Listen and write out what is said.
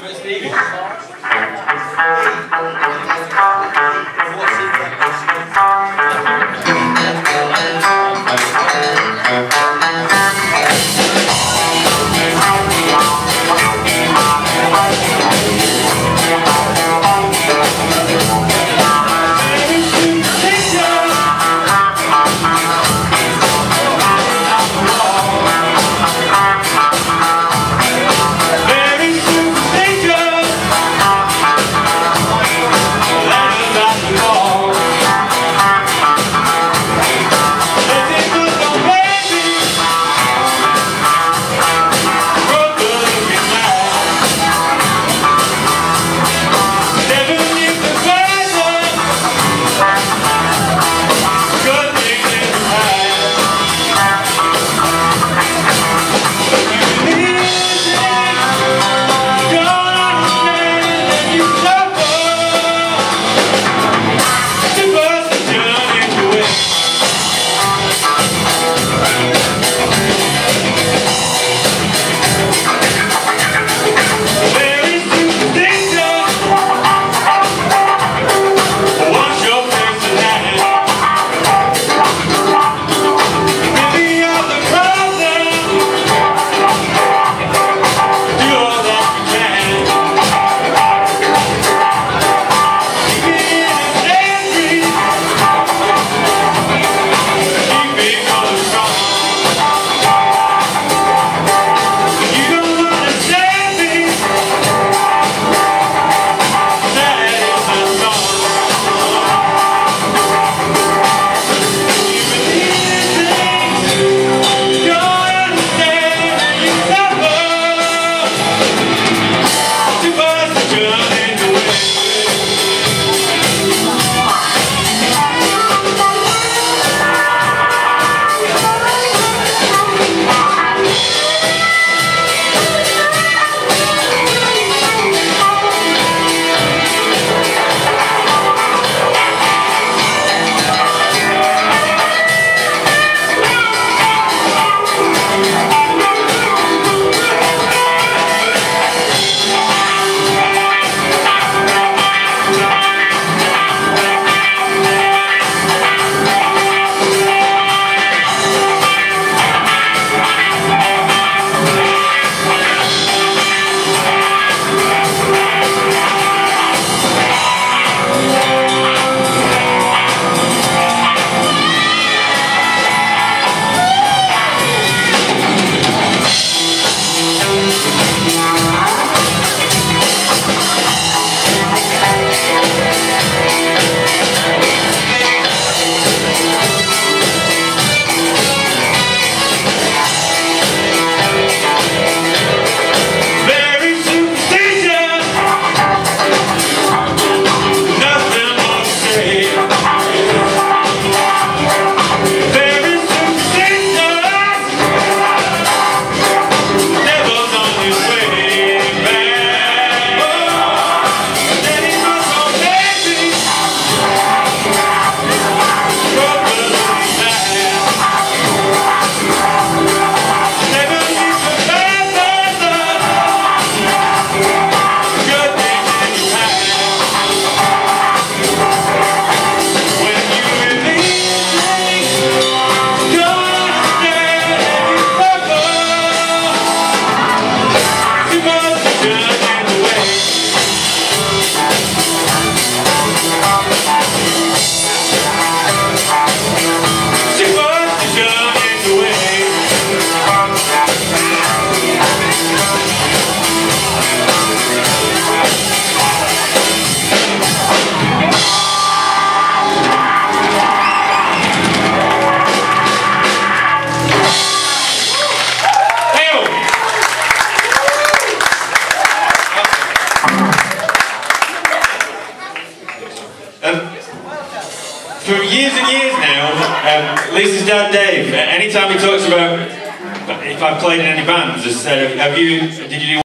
University. For years and years now, um, Lisa's dad Dave, anytime he talks about if I've played in any bands, has said, have you, did you do